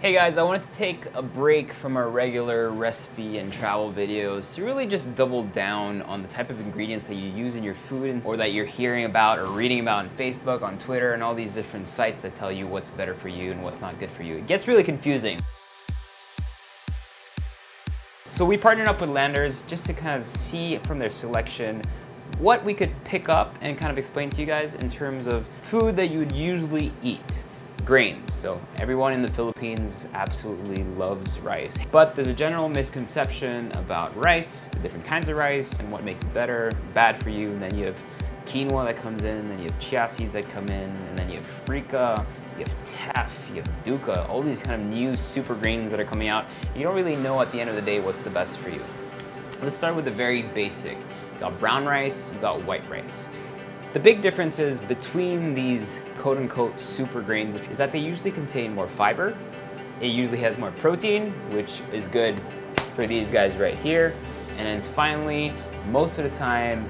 Hey guys, I wanted to take a break from our regular recipe and travel videos to really just double down on the type of ingredients that you use in your food or that you're hearing about or reading about on Facebook, on Twitter, and all these different sites that tell you what's better for you and what's not good for you. It gets really confusing. So we partnered up with Landers just to kind of see from their selection what we could pick up and kind of explain to you guys in terms of food that you would usually eat grains. So everyone in the Philippines absolutely loves rice. But there's a general misconception about rice, the different kinds of rice, and what makes it better, bad for you. And then you have quinoa that comes in, then you have chia seeds that come in, and then you have freekeh, you have teff, you have dukkha, all these kind of new super grains that are coming out. You don't really know at the end of the day what's the best for you. Let's start with the very basic. You got brown rice, you got white rice. The big differences between these quote-unquote super grains is that they usually contain more fiber, it usually has more protein, which is good for these guys right here, and then finally, most of the time,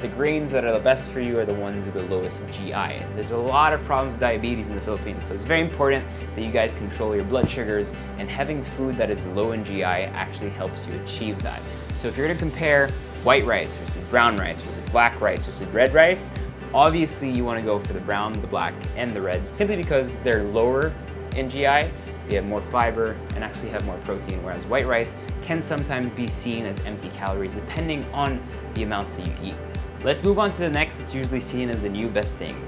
the grains that are the best for you are the ones with the lowest GI. There's a lot of problems with diabetes in the Philippines, so it's very important that you guys control your blood sugars, and having food that is low in GI actually helps you achieve that. So if you're gonna compare white rice versus brown rice versus black rice versus red rice, obviously you want to go for the brown, the black, and the red simply because they're lower in GI, they have more fiber, and actually have more protein, whereas white rice can sometimes be seen as empty calories depending on the amounts that you eat. Let's move on to the next, it's usually seen as the new best thing.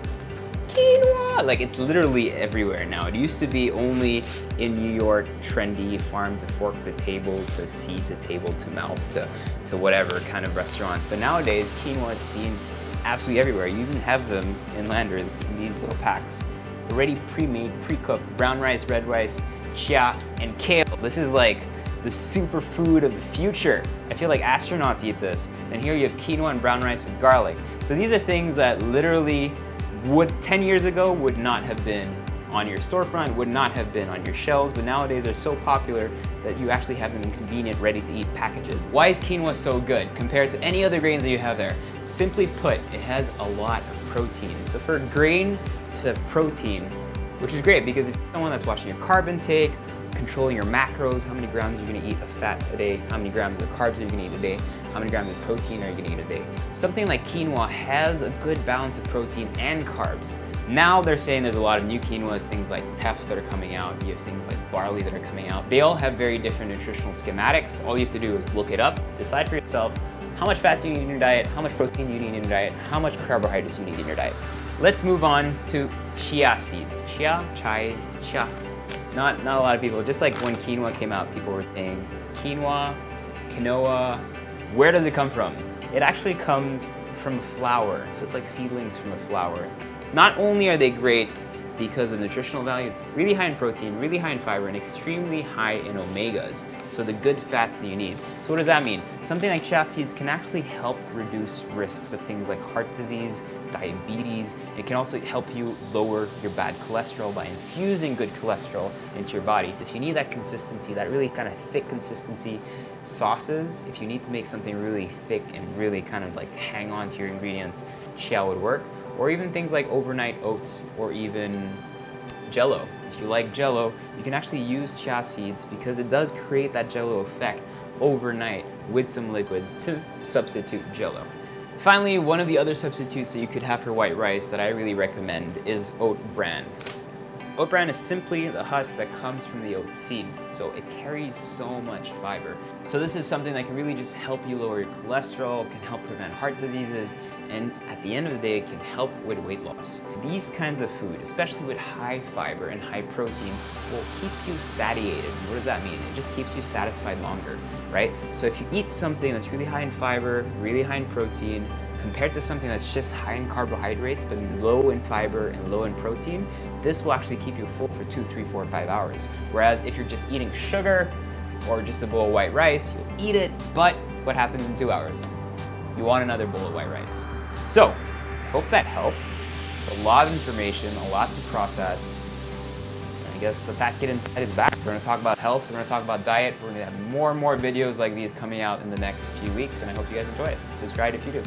Quinoa! Like it's literally everywhere now. It used to be only in New York, trendy, farm to fork to table to seed to table to mouth to, to whatever kind of restaurants. But nowadays, quinoa is seen absolutely everywhere. You even have them in Landers in these little packs. Already pre-made, pre-cooked, brown rice, red rice, chia, and kale. This is like the superfood of the future. I feel like astronauts eat this. And here you have quinoa and brown rice with garlic. So these are things that literally would 10 years ago would not have been on your storefront, would not have been on your shelves, but nowadays they're so popular that you actually have them in convenient, ready-to-eat packages. Why is quinoa so good compared to any other grains that you have there? Simply put, it has a lot of protein. So for grain to protein, which is great because if someone that's watching your carb intake, controlling your macros, how many grams are you're gonna eat of fat a day, how many grams of carbs are you gonna eat a day, how many grams of protein are you gonna eat a day. Something like quinoa has a good balance of protein and carbs. Now they're saying there's a lot of new quinoas, things like teff that are coming out, you have things like barley that are coming out. They all have very different nutritional schematics. All you have to do is look it up, decide for yourself how much fat do you need in your diet, how much protein do you need in your diet, how much carbohydrates you need in your diet. Let's move on to chia seeds. Chia, chai, chia. Not, not a lot of people, just like when quinoa came out, people were saying quinoa, quinoa, where does it come from? It actually comes from a flower, so it's like seedlings from a flower. Not only are they great because of nutritional value, really high in protein, really high in fiber, and extremely high in omegas, so the good fats that you need. So what does that mean? Something like chia seeds can actually help reduce risks of things like heart disease, diabetes. It can also help you lower your bad cholesterol by infusing good cholesterol into your body. If you need that consistency, that really kind of thick consistency, sauces, if you need to make something really thick and really kind of like hang on to your ingredients, chia would work or even things like overnight oats or even jello. If you like jello, you can actually use chia seeds because it does create that jello effect overnight with some liquids to substitute jello. Finally, one of the other substitutes that you could have for white rice that I really recommend is oat bran. Oat bran is simply the husk that comes from the oat seed, so it carries so much fiber. So this is something that can really just help you lower your cholesterol, can help prevent heart diseases, and at the end of the day, it can help with weight loss. These kinds of food, especially with high fiber and high protein, will keep you satiated. What does that mean? It just keeps you satisfied longer, right? So if you eat something that's really high in fiber, really high in protein, compared to something that's just high in carbohydrates but low in fiber and low in protein, this will actually keep you full for two, three, four, five hours. Whereas if you're just eating sugar or just a bowl of white rice, you'll eat it, but what happens in two hours? You want another bowl of white rice. So, hope that helped. It's a lot of information, a lot to process. I guess the Fat Kid Inside is back. We're gonna talk about health, we're gonna talk about diet, we're gonna have more and more videos like these coming out in the next few weeks, and I hope you guys enjoy it. Subscribe if you do.